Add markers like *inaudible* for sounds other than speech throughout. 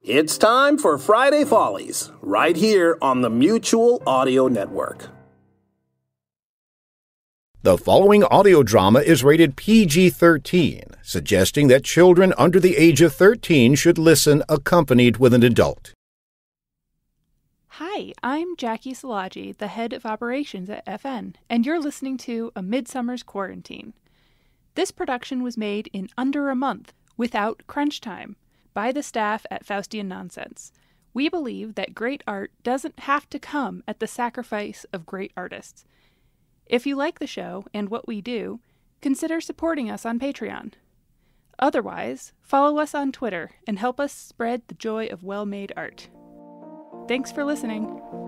It's time for Friday Follies, right here on the Mutual Audio Network. The following audio drama is rated PG 13, suggesting that children under the age of 13 should listen accompanied with an adult. Hi, I'm Jackie Salaji, the head of operations at FN, and you're listening to A Midsummer's Quarantine. This production was made in under a month, without crunch time, by the staff at Faustian Nonsense. We believe that great art doesn't have to come at the sacrifice of great artists. If you like the show and what we do, consider supporting us on Patreon. Otherwise, follow us on Twitter and help us spread the joy of well made art. Thanks for listening.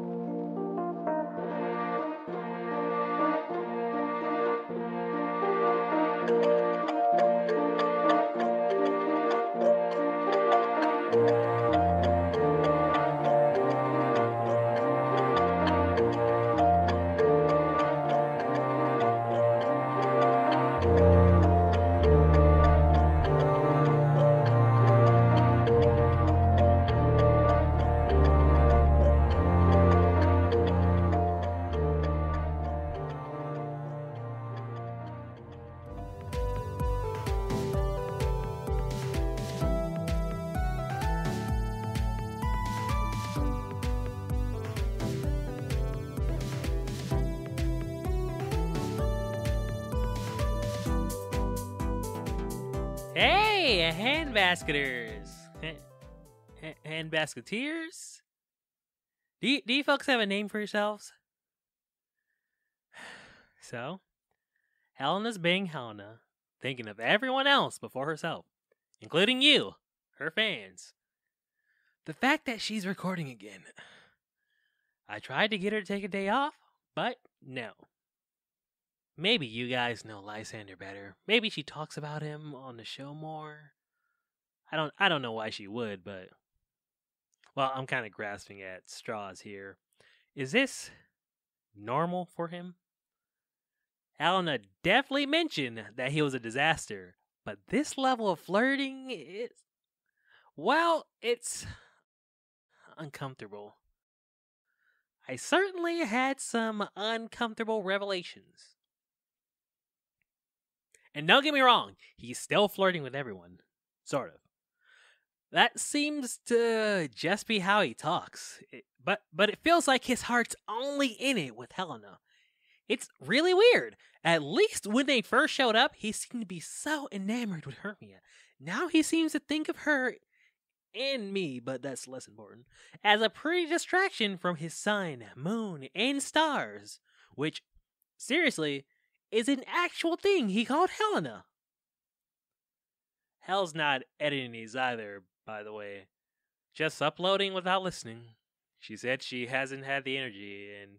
Basketers, hand basketeers. Do you, do you folks have a name for yourselves? *sighs* So, Helena's being Helena, thinking of everyone else before herself, including you, her fans. The fact that she's recording again. I tried to get her to take a day off, but no. Maybe you guys know Lysander better. Maybe she talks about him on the show more. I don't I don't know why she would, but well, I'm kind of grasping at straws here. Is this normal for him? Helena definitely mentioned that he was a disaster, but this level of flirting is well, it's uncomfortable. I certainly had some uncomfortable revelations. And don't get me wrong, he's still flirting with everyone. Sort of. That seems to just be how he talks. It, but but it feels like his heart's only in it with Helena. It's really weird. At least when they first showed up, he seemed to be so enamored with Hermia. Now he seems to think of her and me, but that's less important, as a pretty distraction from his sun, moon, and stars. Which, seriously, is an actual thing he called Helena. Hell's not editing these either, by the way. Just uploading without listening. She said she hasn't had the energy, and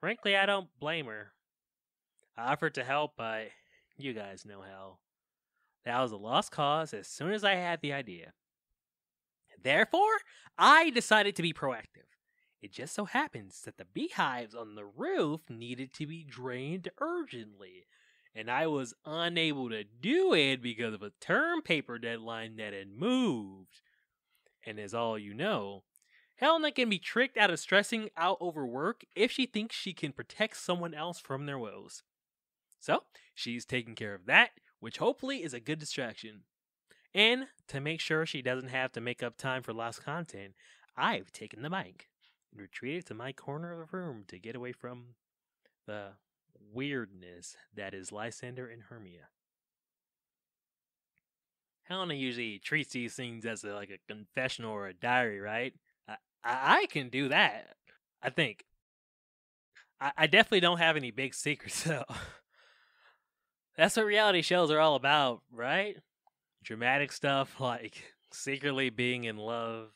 frankly, I don't blame her. I offered to help, but you guys know how. That was a lost cause as soon as I had the idea. Therefore, I decided to be proactive. It just so happens that the beehives on the roof needed to be drained urgently, and I was unable to do it because of a term paper deadline that had moved. And as all you know, Helena can be tricked out of stressing out over work if she thinks she can protect someone else from their woes. So, she's taking care of that, which hopefully is a good distraction. And to make sure she doesn't have to make up time for lost content, I've taken the mic and retreated to my corner of the room to get away from the weirdness that is Lysander and Hermia. Helena usually treats these things as a, like a confessional or a diary, right? I, I, can do that. I think. I, I definitely don't have any big secrets, *laughs* though. That's what reality shows are all about, right? Dramatic stuff *laughs* like secretly being in love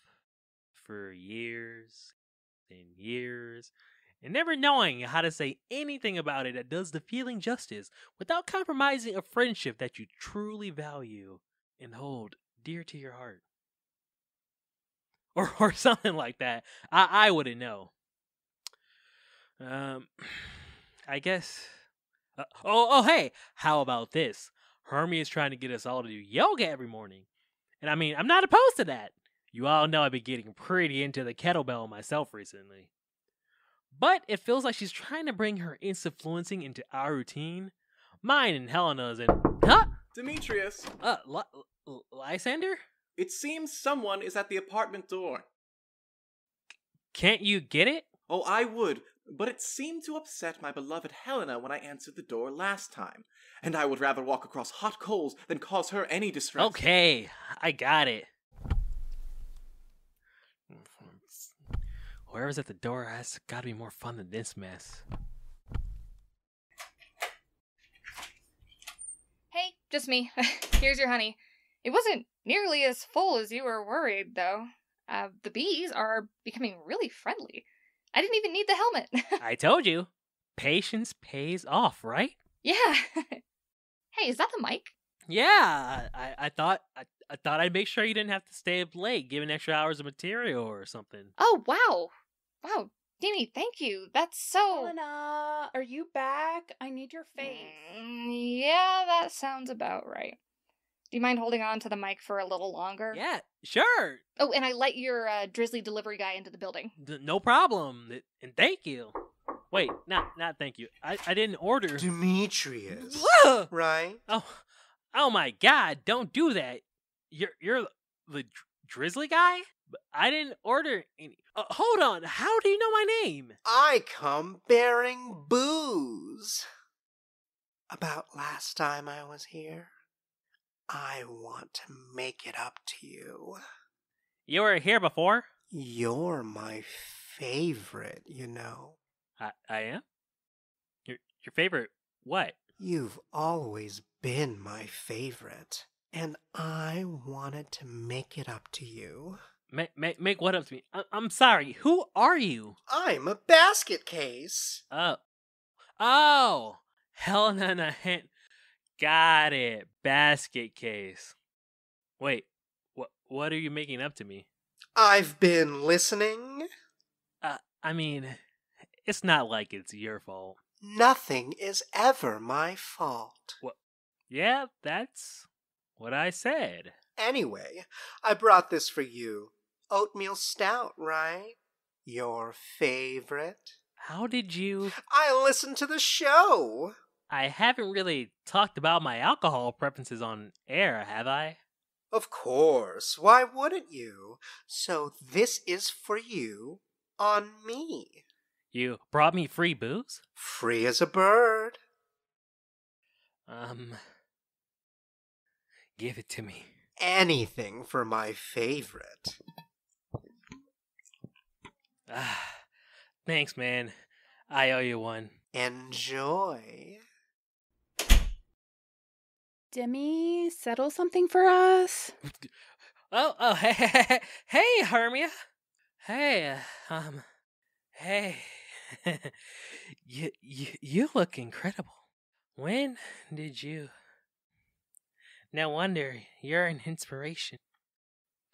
for years and years and never knowing how to say anything about it that does the feeling justice without compromising a friendship that you truly value and hold dear to your heart. *laughs* Or, or something like that. I, I wouldn't know. Um, *sighs* I guess. Uh, oh, oh, hey, how about this? Hermie is trying to get us all to do yoga every morning. And I mean, I'm not opposed to that. You all know I've been getting pretty into the kettlebell myself recently. But it feels like she's trying to bring her influencing into our routine. Mine and Helena's and. Huh? Demetrius, Uh, L- L- Lysander? it seems someone is at the apartment door. Can't you get it? Oh, I would, but it seemed to upset my beloved Helena when I answered the door last time, and I would rather walk across hot coals than cause her any distress. Okay, I got it. Whoever's at the door has got to be more fun than this mess. Hey, just me. *laughs* Here's your honey. It wasn't nearly as full as you were worried, though. Uh, the bees are becoming really friendly. I didn't even need the helmet. *laughs* I told you, patience pays off, right? yeah. *laughs* hey, is that the mic? Yeah, I, I thought I, I thought I'd make sure you didn't have to stay up late, giving extra hours of material or something. Oh, wow. Wow, Dini, thank you. That's so. Helena, are you back? I need your face. Mm, yeah, that sounds about right. Do you mind holding on to the mic for a little longer? Yeah, sure, Oh, and I let your uh, Drizly delivery guy into the building. D- no problem, Th- and thank you. Wait, not not thank you. I, I didn't order. Demetrius. Whoa! Right? Oh, oh my God! Don't do that. You're you're the dr- Drizly guy. I didn't order any. Uh, hold on. How do you know my name? I come bearing booze. About last time I was here, I want to make it up to you. You were here before. You're my favorite, you know. I I am. Your your favorite what? You've always been my favorite, and I wanted to make it up to you. Make make make what up to me? I, I'm sorry. Who are you? I'm a basket case. Oh, oh, Helena and a hint. Got it. Basket case. Wait, what? What are you making up to me? I've been listening. Uh, I mean, it's not like it's your fault. Nothing is ever my fault. What? Yeah, that's what I said. Anyway, I brought this for you. Oatmeal stout, right? Your favorite? How did you? I listened to the show. I haven't really talked about my alcohol preferences on air, have I? Of course. Why wouldn't you? So this is for you on me. You brought me free booze? Free as a bird. Um, give it to me. Anything for my favorite. Ah, thanks, man. I owe you one. Enjoy. Demi, settle something for us. Oh, oh, hey, *laughs* hey, hey, hey, Hermia. Hey, uh, um, hey. *laughs* you, you, you look incredible. When did you? No wonder you're an inspiration.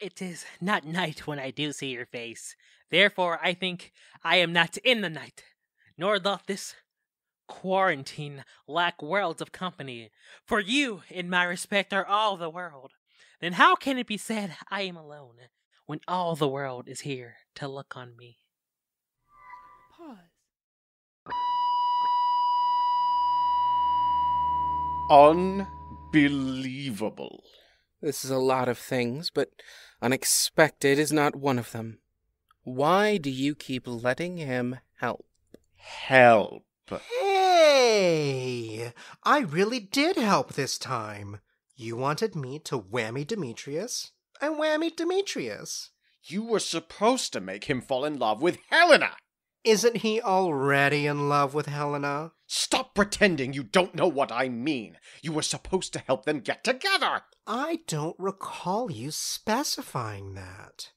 It is not night when I do see your face. Therefore, I think I am not in the night, nor doth this quarantine lack worlds of company. For you, in my respect, are all the world. Then how can it be said I am alone when all the world is here to look on me? Pause. Unbelievable. This is a lot of things, but unexpected is not one of them. Why do you keep letting him help? Help. Hey! I really did help this time. You wanted me to whammy Demetrius? I whammy Demetrius. You were supposed to make him fall in love with Helena. Isn't he already in love with Helena? Stop pretending you don't know what I mean. You were supposed to help them get together. I don't recall you specifying that.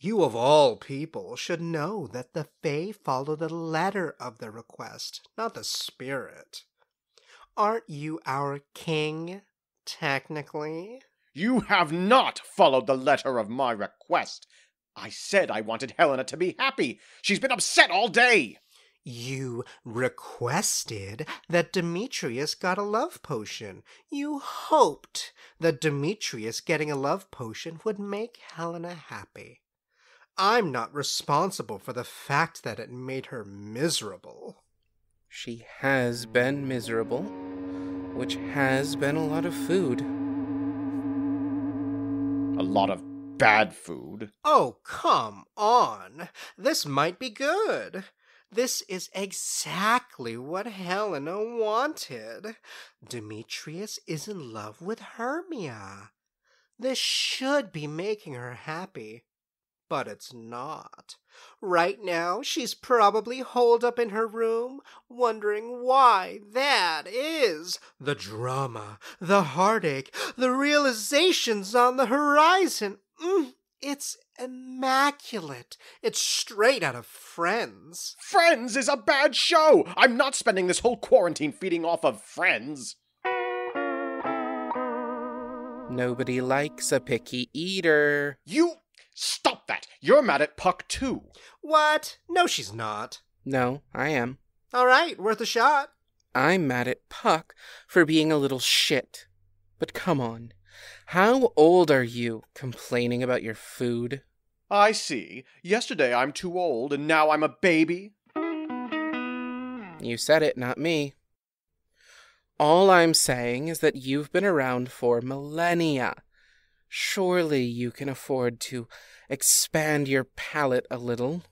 You of all people should know that the Fae follow the letter of the request, not the spirit. Aren't you our king, technically? You have not followed the letter of my request. I said I wanted Helena to be happy. She's been upset all day. You requested that Demetrius got a love potion. You hoped that Demetrius getting a love potion would make Helena happy. I'm not responsible for the fact that it made her miserable. She has been miserable, which has been a lot of food. A lot of bad food. Oh, come on. This might be good. This is exactly what Helena wanted. Demetrius is in love with Hermia. This should be making her happy. But it's not. Right now, she's probably holed up in her room, wondering why that is. The drama, the heartache, the realizations on the horizon. Mm, it's immaculate. It's straight out of Friends. Friends is a bad show! I'm not spending this whole quarantine feeding off of Friends. Nobody likes a picky eater. You stop that! You're mad at Puck too. What? No, she's not. No, I am. All right, worth a shot. I'm mad at Puck for being a little shit. But come on. How old are you complaining about your food? I see. Yesterday I'm too old, and now I'm a baby. You said it, not me. All I'm saying is that you've been around for millennia. Surely you can afford to expand your palate a little.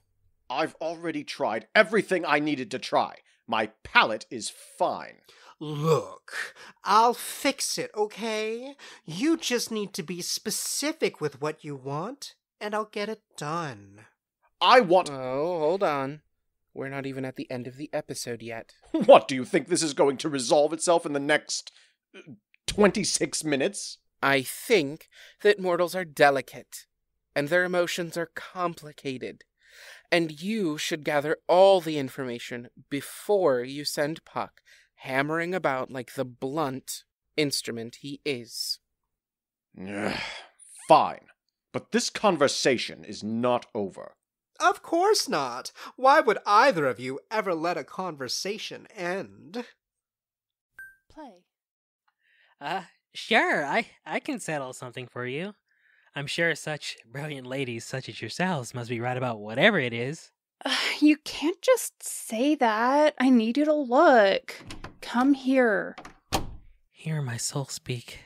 I've already tried everything I needed to try. My palate is fine. Look, I'll fix it, okay? You just need to be specific with what you want, and I'll get it done. I want. Oh, hold on. We're not even at the end of the episode yet. *laughs* What do you think this is going to resolve itself in the next uh, 26 minutes? I think that mortals are delicate, and their emotions are complicated, and you should gather all the information before you send Puck hammering about like the blunt instrument he is. Fine. But this conversation is not over. Of course not. Why would either of you ever let a conversation end? Play. Uh, sure, I, I can settle something for you. I'm sure such brilliant ladies such as yourselves must be right about whatever it is. Uh, *sighs* you can't just say that. I need you to look. Come here. Hear my soul speak.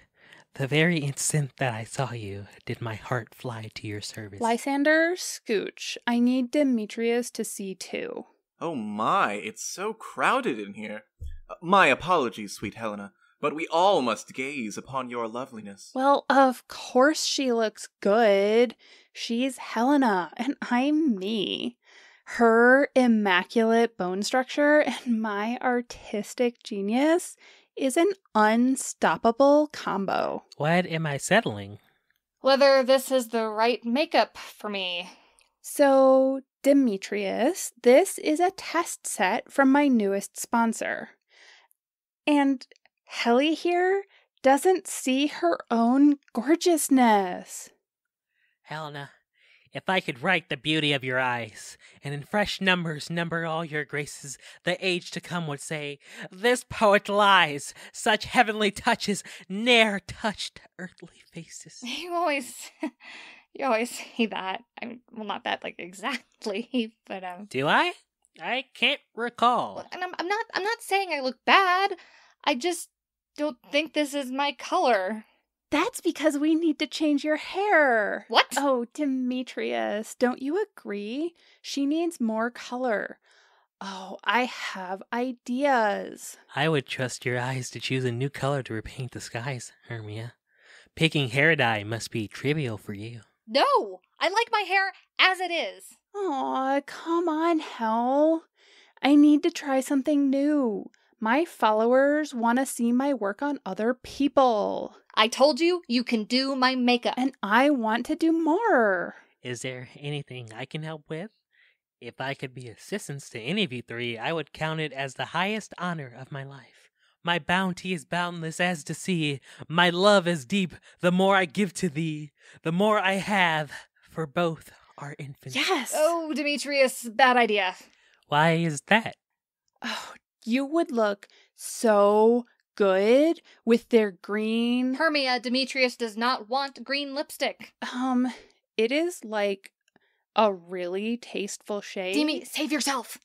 The very instant that I saw you, did my heart fly to your service. Lysander, Scooch, I need Demetrius to see too. Oh my, it's so crowded in here. Uh, my apologies, sweet Helena, but we all must gaze upon your loveliness. Well, of course she looks good. She's Helena, and I'm me. Her immaculate bone structure and my artistic genius is an unstoppable combo. What am I settling? Whether this is the right makeup for me. So, Demetrius, this is a test set from my newest sponsor. And Helly here doesn't see her own gorgeousness. Helena, if I could write the beauty of your eyes, and in fresh numbers number all your graces, the age to come would say, This poet lies, such heavenly touches ne'er touched earthly faces. *laughs* You always, *laughs* you always say that. I mean, well, not that like exactly, *laughs* but um. Do I? I can't recall. And I'm, I'm not, I'm not saying I look bad. I just don't think this is my color. That's because we need to change your hair. What? Oh, Demetrius, don't you agree? She needs more color. Oh, I have ideas. I would trust your eyes to choose a new color to repaint the skies, Hermia. Picking hair dye must be trivial for you. No, I like my hair as it is. Aw, come on, Hell. I need to try something new. My followers want to see my work on other people. I told you you can do my makeup. And I want to do more. Is there anything I can help with? If I could be assistance to any of you three, I would count it as the highest honor of my life. My bounty is boundless as to sea. My love is deep. The more I give to thee, the more I have, for both are infants. Yes. Oh, Demetrius, bad idea. Why is that? Oh, you would look so good with their green. Hermia, Demetrius does not want green lipstick. Um, it is like a really tasteful shade. Demi, save yourself.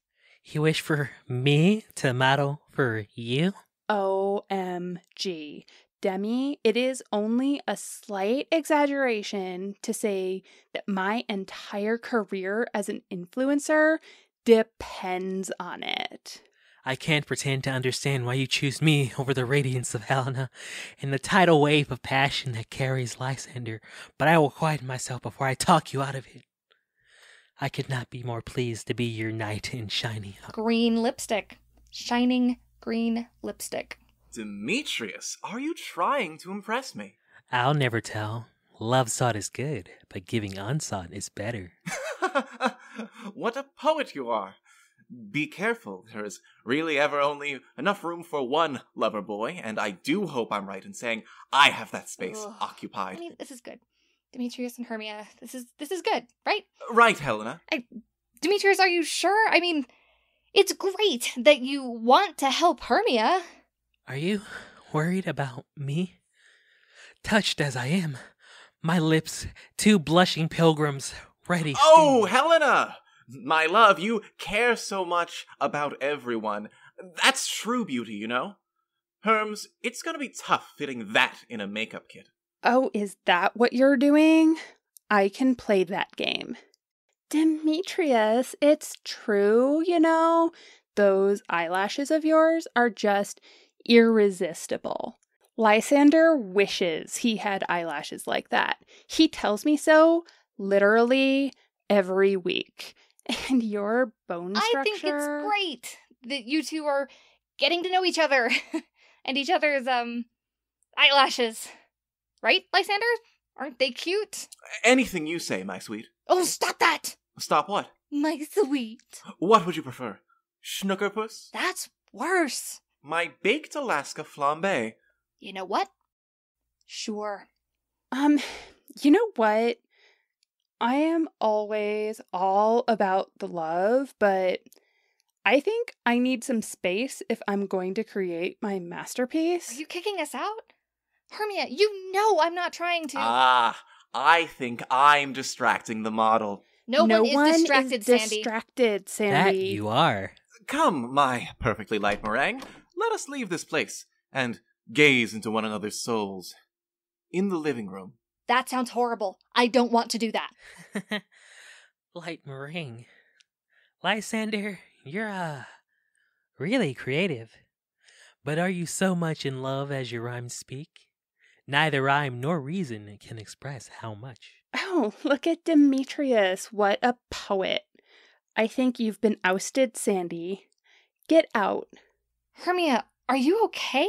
You wish for me to model for you? OMG. Demi, it is only a slight exaggeration to say that my entire career as an influencer depends on it. I can't pretend to understand why you choose me over the radiance of Helena and the tidal wave of passion that carries Lysander, but I will quiet myself before I talk you out of it. I could not be more pleased to be your knight in shining. Green lipstick. Shining green lipstick. Demetrius, are you trying to impress me? I'll never tell. Love sought is good, but giving unsought is better. *laughs* what a poet you are! Be careful, there is really ever only enough room for one lover boy, and I do hope I'm right in saying I have that space Ugh. occupied. I mean, this is good. Demetrius and Hermia, this is this is good, right? right, Helena. I, Demetrius, are you sure? I mean, it's great that you want to help Hermia. Are you worried about me? Touched as I am, my lips, two blushing pilgrims, ready. Oh, steamed. Helena! My love, you care so much about everyone. That's true beauty, you know? Herms, it's gonna be tough fitting that in a makeup kit. Oh, is that what you're doing? I can play that game. Demetrius, it's true, you know. Those eyelashes of yours are just irresistible. Lysander wishes he had eyelashes like that. He tells me so literally every week. *laughs* And your bone structure. I think it's great that you two are getting to know each other *laughs* and each other's um eyelashes. Right, Lysander? Aren't they cute? Anything you say, my sweet. Oh, stop that! Stop what? My sweet. What would you prefer? Schnookerpuss? That's worse. My baked Alaska flambe? You know what? Sure. Um, you know what? I am always all about the love, but I think I need some space if I'm going to create my masterpiece. Are you kicking us out? Hermia, you know I'm not trying to. Ah, I think I'm distracting the model. no, one is distracted, is Sandy. distracted, That Sandy. you are. Come, my perfectly light meringue, let us leave this place and gaze into one another's souls. In the living room. That sounds horrible. I don't want to do that. *laughs* Light meringue. Lysander, you're, uh, really creative. But are you so much in love as your rhymes speak? Neither rhyme nor reason can express how much. Oh, look at Demetrius. What a poet. I think you've been ousted, Sandy. Get out. Hermia, are you okay?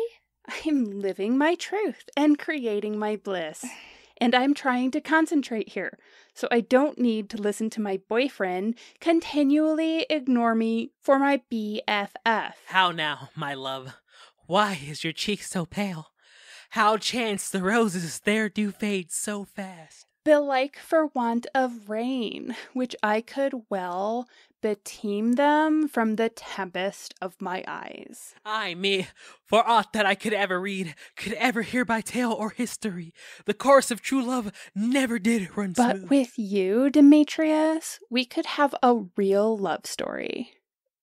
I'm living my truth and creating my bliss. *sighs* *laughs* And I'm trying to concentrate here, so I don't need to listen to my boyfriend continually ignore me for my BFF. How now, my love? Why is your cheek so pale? How chance the roses there do fade so fast? Belike for want of rain, which I could well beteem them from the tempest of my eyes. Ay me, for aught that I could ever read, could ever hear by tale or history, the course of true love never did run But smooth. with you, Demetrius, we could have a real love story.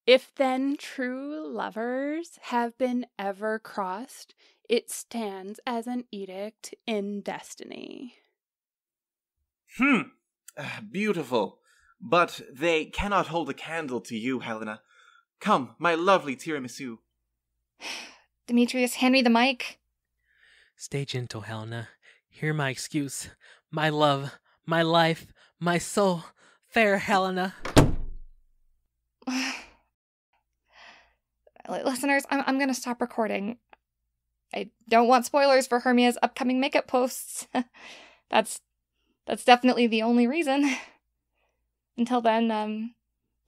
If then true lovers have been ever crossed, it stands as an edict in destiny. Hmm. Ah, Beautiful. But they cannot hold a candle to you, Helena. Come, my lovely tiramisu. *sighs* Demetrius, hand me the mic. Stay gentle, Helena. Hear my excuse. My love, my life, my soul, fair Helena. *sighs* Listeners, I'm, I'm gonna stop recording. I don't want spoilers for Hermia's upcoming makeup posts. *laughs* that's that's definitely the only reason. *laughs* Until then, um,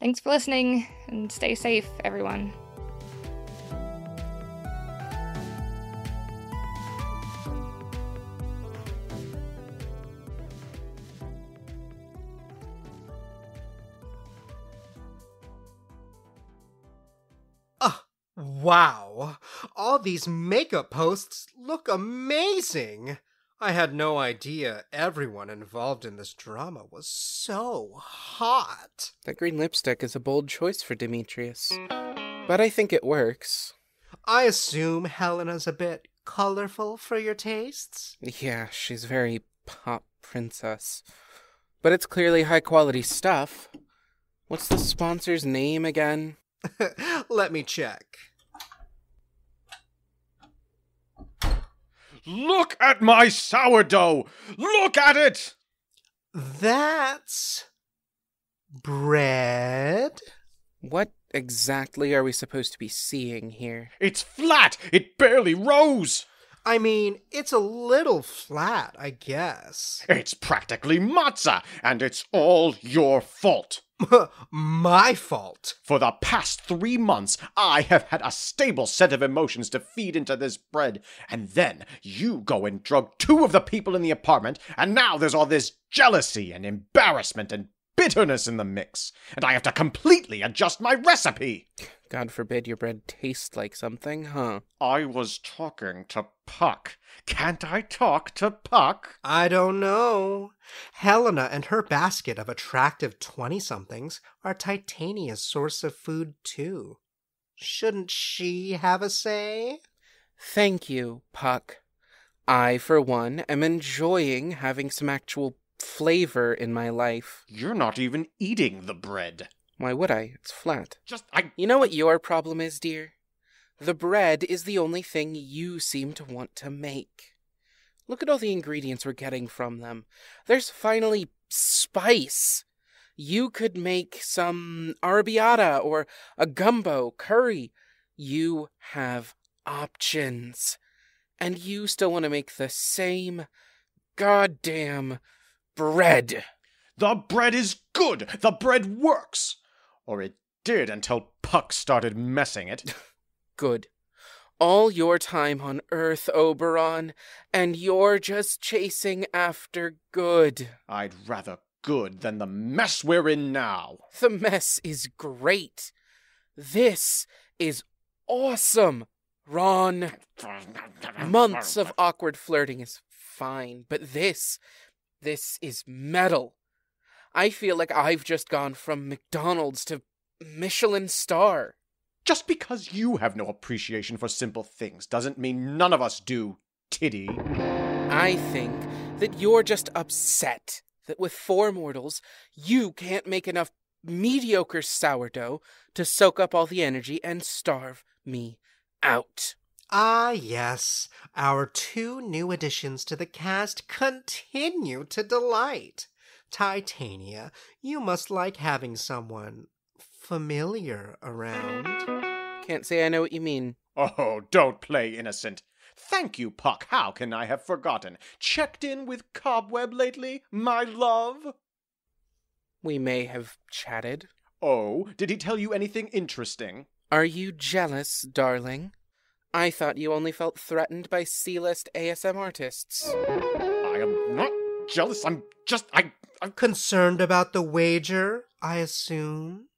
thanks for listening and stay safe, everyone. Wow, all these makeup posts look amazing. I had no idea everyone involved in this drama was so hot. That green lipstick is a bold choice for Demetrius. But I think it works. I assume Helena's a bit colorful for your tastes? Yeah, she's very pop princess. But it's clearly high quality stuff. What's the sponsor's name again? *laughs* Let me check. Look at my sourdough! Look at it! That's bread? What exactly are we supposed to be seeing here? It's flat! It barely rose! I mean, it's a little flat, I guess. It's practically matzah, and it's all your fault. My fault. For the past three months, I have had a stable set of emotions to feed into this bread, and then you go and drug two of the people in the apartment, and now there's all this jealousy and embarrassment and bitterness in the mix, and I have to completely adjust my recipe. God forbid your bread tastes like something, huh? I was talking to Puck. Can't I talk to Puck? I don't know. Helena and her basket of attractive 20 somethings are Titania's source of food, too. Shouldn't she have a say? Thank you, Puck. I, for one, am enjoying having some actual flavor in my life. You're not even eating the bread. Why would I? It's flat. Just, I. You know what your problem is, dear? The bread is the only thing you seem to want to make. Look at all the ingredients we're getting from them. There's finally spice. You could make some arrabbiata or a gumbo curry. You have options. And you still want to make the same goddamn bread. The bread is good. The bread works. Or it did until Puck started messing it. *laughs* Good. All your time on Earth, Oberon, and you're just chasing after good. I'd rather good than the mess we're in now. The mess is great. This is awesome, Ron. *laughs* Months of awkward flirting is fine, but this, this is metal. I feel like I've just gone from McDonald's to Michelin star. Just because you have no appreciation for simple things doesn't mean none of us do, Tiddy. I think that you're just upset that with four mortals, you can't make enough mediocre sourdough to soak up all the energy and starve me out. Ah, yes, our two new additions to the cast continue to delight. Titania, you must like having someone familiar around. Can't say I know what you mean. Oh, don't play innocent. Thank you, Puck. How can I have forgotten? Checked in with Cobweb lately, my love? We may have chatted. Oh, did he tell you anything interesting? Are you jealous, darling? I thought you only felt threatened by C-list ASM artists. I am not jealous. I'm just I I'm Concerned about the wager, I assume?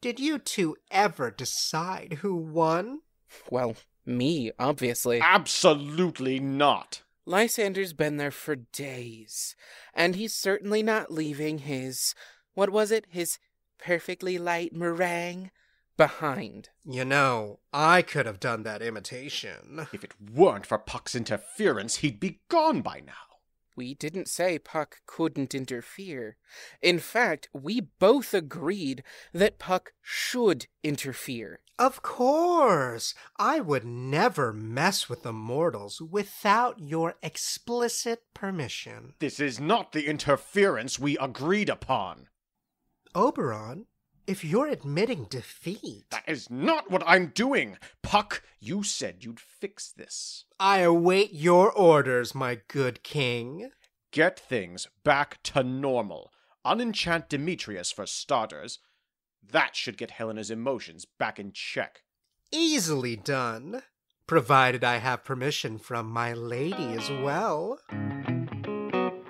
Did you two ever decide who won? Well, me, obviously. absolutely not. Lysander's been there for days, and he's certainly not leaving his, what was it, his perfectly light meringue behind. You know, I could have done that imitation. If it weren't for Puck's interference, he'd be gone by now. We didn't say Puck couldn't interfere. In fact, we both agreed that Puck should interfere. Of course, I would never mess with the mortals without your explicit permission. This is not the interference we agreed upon. Oberon, if you're admitting defeat, That is not what I'm doing. Puck, you said you'd fix this. I await your orders, my good king. Get things back to normal. Unenchant Demetrius for starters. That should get Helena's emotions back in check. Easily done, provided I have permission from my lady as well.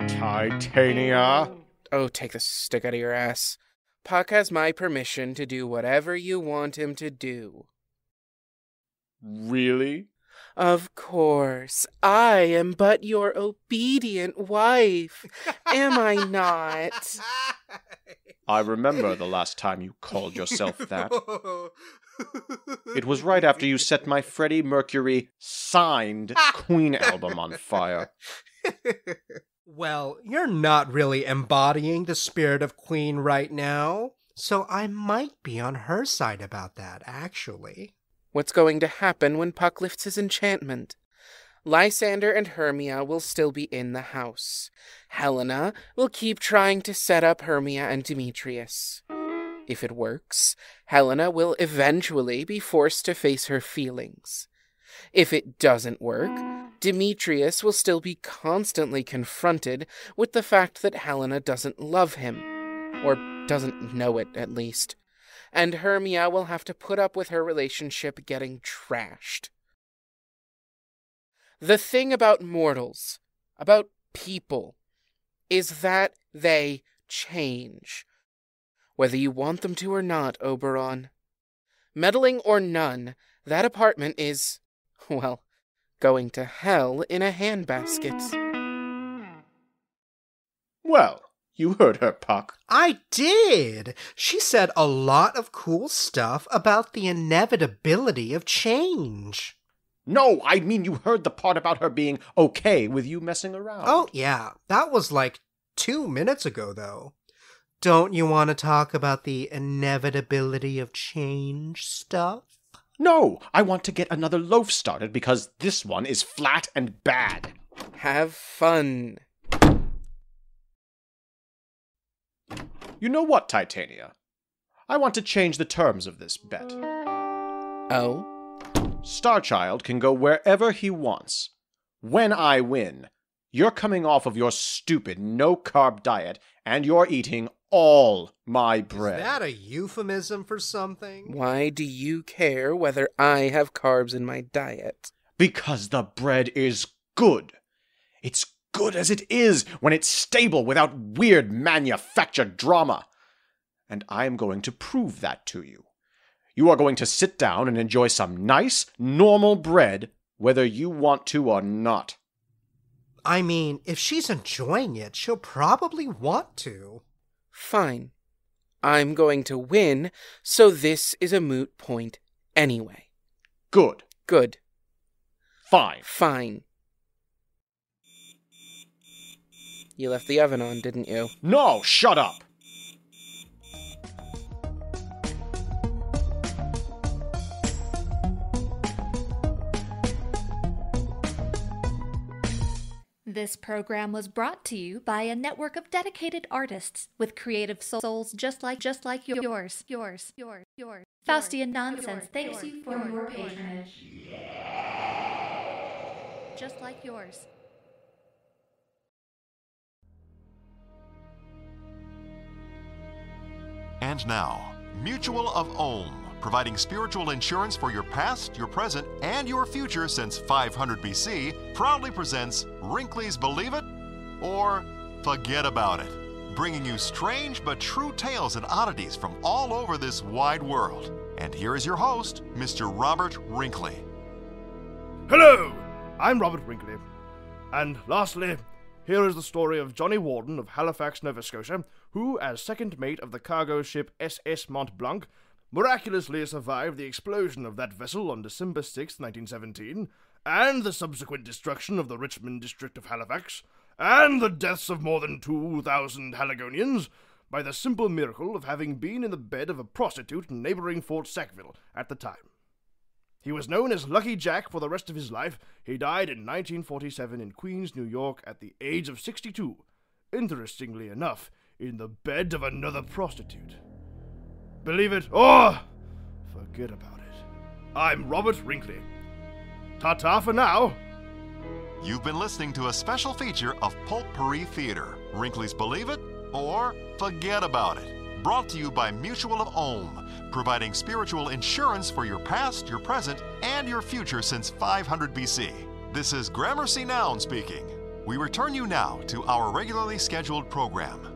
Titania. Oh, take the stick out of your ass. Puck has my permission to do whatever you want him to do. Really? Of course. I am but your obedient wife. Am I not? I remember the last time you called yourself that. It was right after you set my Freddie Mercury signed Queen album on fire. *laughs* well, you're not really embodying the spirit of Queen right now, so I might be on her side about that, actually. What's going to happen when Puck lifts his enchantment? Lysander and Hermia will still be in the house. Helena will keep trying to set up Hermia and Demetrius. If it works, Helena will eventually be forced to face her feelings. If it doesn't work, Demetrius will still be constantly confronted with the fact that Helena doesn't love him, or doesn't know it at least, and Hermia will have to put up with her relationship getting trashed. The thing about mortals, about people, is that they change. Whether you want them to or not, Oberon. Meddling or none, that apartment is, well, going to hell in a handbasket. Well, you heard her, Puck. I did. She said a lot of cool stuff about the inevitability of change. No, I mean you heard the part about her being okay with you messing around. Oh, yeah. That was like two minutes ago, though. Don't you want to talk about the inevitability of change stuff? No, I want to get another loaf started because this one is flat and bad. Have fun. You know what, Titania? I want to change the terms of this bet. Oh? Starchild can go wherever he wants. When I win, you're coming off of your stupid no carb diet and you're eating all my bread. Is that a euphemism for something? Why do you care whether I have carbs in my diet? Because the bread is good. It's good as it is when it's stable without weird manufactured drama. And I am going to prove that to you. You are going to sit down and enjoy some nice, normal bread, whether you want to or not. I mean, if she's enjoying it, she'll probably want to. Fine. I'm going to win, so this is a moot point anyway. Good. Good. Fine. Fine. You left the oven on, didn't you? No, shut up! This program was brought to you by a network of dedicated artists with creative souls just like just like yours, yours, yours, yours. Faustian Nonsense thanks you for your patronage. Just like yours. And now, Mutual of Ulm, providing spiritual insurance for your past, your present, and your future since 500 BC, proudly presents Wrinkley's Believe It or Forget About It, bringing you strange but true tales and oddities from all over this wide world. And here is your host, Mr. Robert Wrinkley. Hello, I'm Robert Wrinkley. And lastly, here is the story of Johnny Warden of Halifax, Nova Scotia, who, as second mate of the cargo ship SS Mont Blanc, miraculously survived the explosion of that vessel on December 6, 1917, and the subsequent destruction of the Richmond district of Halifax, and the deaths of more than 2,000 Haligonians, by the simple miracle of having been in the bed of a prostitute in neighboring Fort Sackville at the time. He was known as Lucky Jack for the rest of his life. He died in 1947 in Queens, New York, at the age of 62. Interestingly enough, in the bed of another prostitute. Believe it or forget about it. I'm Robert Wrinkley. Ta ta for now. You've been listening to a special feature of Pulppery Theater Wrinkley's Believe It or Forget About It. Brought to you by Mutual of Ulm, providing spiritual insurance for your past, your present, and your future since 500 BC. This is Gramercy Noun speaking. We return you now to our regularly scheduled program.